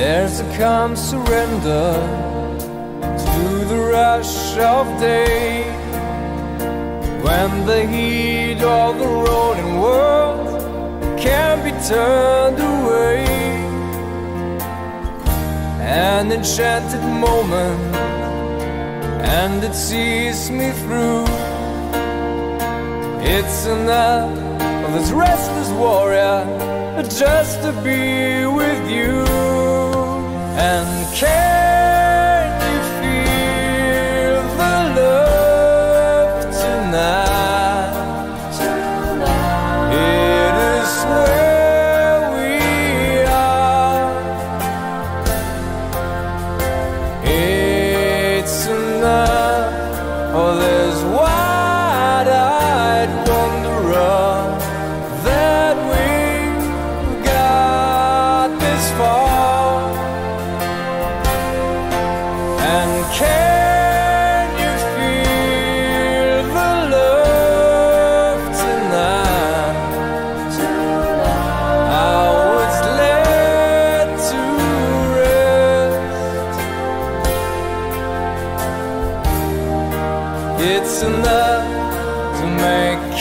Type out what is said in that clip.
There's a calm surrender to the rush of day when the heat of the rolling world can be turned away. An enchanted moment, and it sees me through. It's enough of this restless warrior just to be with you and can you feel the love tonight? tonight. It is where we are. It's enough. Oh, there's It's enough to make